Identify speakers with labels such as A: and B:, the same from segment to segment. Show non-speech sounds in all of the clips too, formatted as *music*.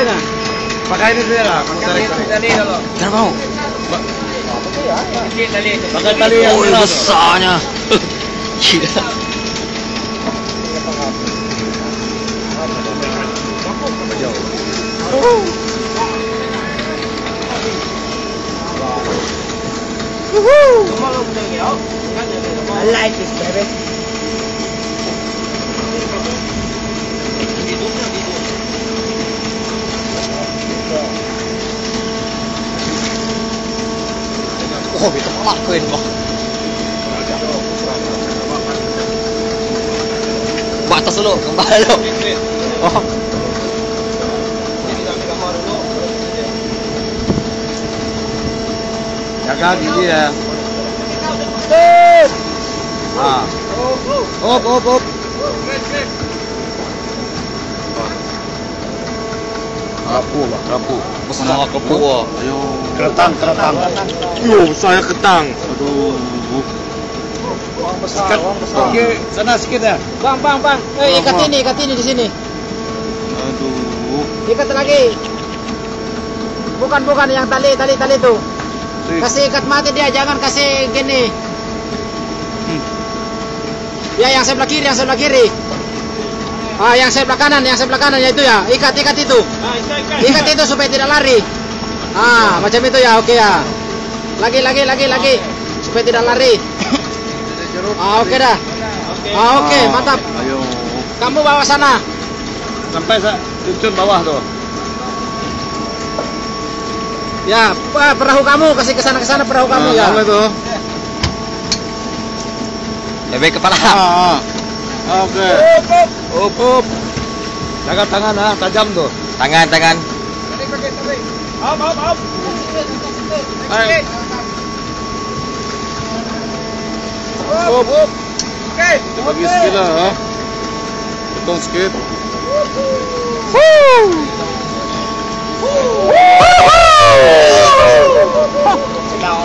A: sikit lah. Pakai ini saja lah. Pakai tali dulu.
B: Jangan mau.
A: Pakai tali yang
B: Oh, besarnya. Gila.
A: I like this baby.
B: Oh, kita malah koin bang. Batas dulu, kembali dulu. Oh.
A: Jaga gigi ya. Ah. Op, op, op.
B: Rapu bang, rapu. Besar rapu. wah.
A: Ayo. Keretang, keretang. Yo, saya ketang. Aduh. Sikat, sikit, sana sikit ya.
C: Bang, bang, bang. Eh, ikat ini, ikat ini di sini.
A: Aduh.
C: Ikat lagi. Bukan, bukan yang tali, tali, tali itu. Kasih ikat mati dia, jangan kasih gini. Ya, yang sebelah kiri, yang sebelah kiri. Ah, yang sebelah kanan, yang sebelah kanan ya itu ya. Ikat, ikat itu. Ikat itu supaya tidak lari. Ah, macam itu ya, oke ya. Lagi, lagi, lagi, lagi. Supaya tidak lari. *coughs* Ah, oke dah. Ah, oke, mantap.
A: Ayo.
C: Kamu bawa sana.
A: Sampai sa cuncun bawah tuh.
C: Ya, perahu kamu kasih ke sana ke sana perahu kamu ya.
A: Apa itu?
B: Lebih kepala.
A: Ah, ah. Oke. Up, up. Jaga tangan ah, tajam tuh.
B: Tangan, tangan.
A: Ayo. Up, up. Lagi sikit lah, ha? Potong sikit.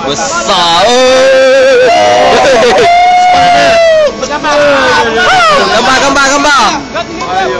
B: Besar. eh. *laughs*
C: Gambar,
B: gambar, gambar.
A: Ayo.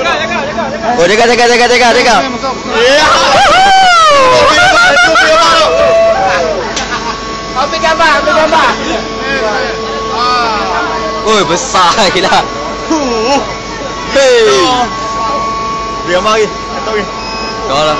B: Oh, jaga, jaga, jaga, jaga.
A: Masuk.
C: Ambil gambar, ambil gambar.
B: Oh, besar gila. Hei.
A: Dia mari. Tahu ni.
B: Kau lah.